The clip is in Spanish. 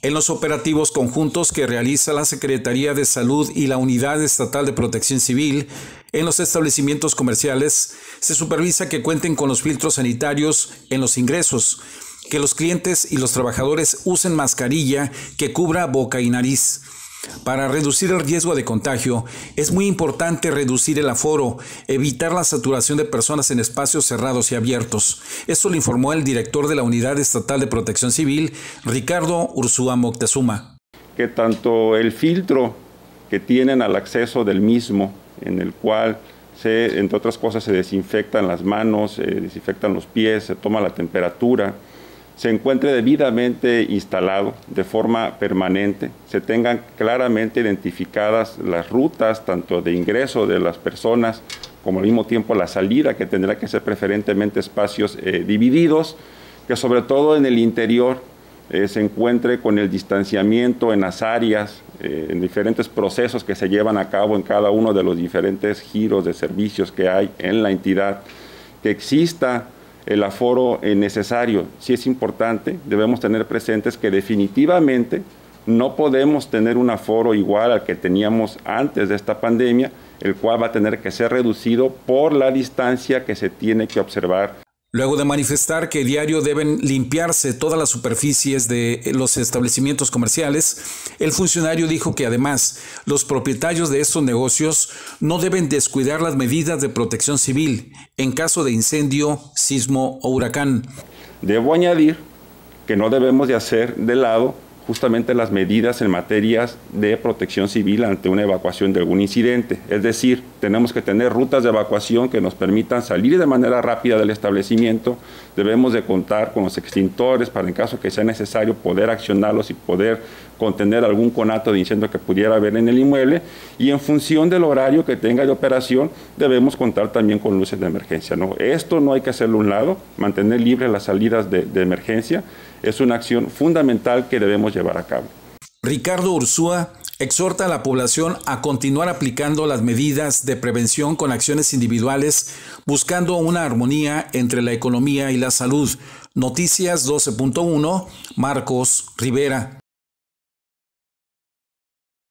En los operativos conjuntos que realiza la Secretaría de Salud y la Unidad Estatal de Protección Civil, en los establecimientos comerciales se supervisa que cuenten con los filtros sanitarios en los ingresos, que los clientes y los trabajadores usen mascarilla que cubra boca y nariz. Para reducir el riesgo de contagio, es muy importante reducir el aforo, evitar la saturación de personas en espacios cerrados y abiertos. Esto lo informó el director de la Unidad Estatal de Protección Civil, Ricardo Ursúa Moctezuma. Que tanto el filtro que tienen al acceso del mismo, en el cual se, entre otras cosas, se desinfectan las manos, se desinfectan los pies, se toma la temperatura, se encuentre debidamente instalado de forma permanente, se tengan claramente identificadas las rutas tanto de ingreso de las personas como al mismo tiempo la salida, que tendrá que ser preferentemente espacios eh, divididos, que sobre todo en el interior eh, se encuentre con el distanciamiento en las áreas, eh, en diferentes procesos que se llevan a cabo en cada uno de los diferentes giros de servicios que hay en la entidad, que exista el aforo necesario. Si es importante, debemos tener presentes que definitivamente no podemos tener un aforo igual al que teníamos antes de esta pandemia, el cual va a tener que ser reducido por la distancia que se tiene que observar Luego de manifestar que diario deben limpiarse todas las superficies de los establecimientos comerciales, el funcionario dijo que además los propietarios de estos negocios no deben descuidar las medidas de protección civil en caso de incendio, sismo o huracán. Debo añadir que no debemos de hacer de lado justamente las medidas en materias de protección civil ante una evacuación de algún incidente. Es decir, tenemos que tener rutas de evacuación que nos permitan salir de manera rápida del establecimiento. Debemos de contar con los extintores para en caso que sea necesario poder accionarlos y poder contener algún conato de incendio que pudiera haber en el inmueble. Y en función del horario que tenga de operación, debemos contar también con luces de emergencia. ¿no? Esto no hay que hacerlo a un lado, mantener libres las salidas de, de emergencia es una acción fundamental que debemos llevar a cabo. Ricardo Ursúa exhorta a la población a continuar aplicando las medidas de prevención con acciones individuales, buscando una armonía entre la economía y la salud. Noticias 12.1, Marcos Rivera.